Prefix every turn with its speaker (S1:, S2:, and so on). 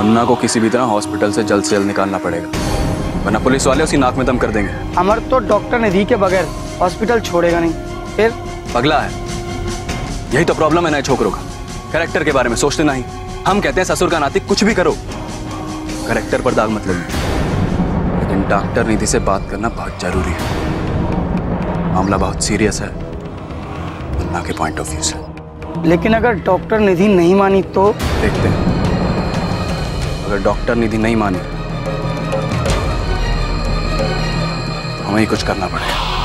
S1: मुन्ना को किसी भी तरह हॉस्पिटल से जल्द से जल्द निकालना पड़ेगा। वरना पुलिस वाले उसी नाक में दम कर देंगे।
S2: अमर तो डॉक्टर निधि के बगैर हॉस्पिटल छोड़ेगा नहीं। फिर?
S1: पगला है। यही तो प्रॉब्लम है नए छोकरों का। करेक्टर के बारे में सोचते नहीं। हम कहते हैं ससुर का नाती कुछ भी करो। करेक्टर पर दाग मत लगे लेकिन डॉक्टर निधि से बात करना बहुत ज़रूरी है। मामला बहुत सीरियस है। मुन्ना के पॉइंट ऑफ़ व्यू से।
S2: लेकिन अगर डॉक्टर निधि नहीं मानी तो?
S1: देखते हैं। अगर डॉक्टर निधि नहीं मानी तो हमें ही कुछ करना पड़ेगा।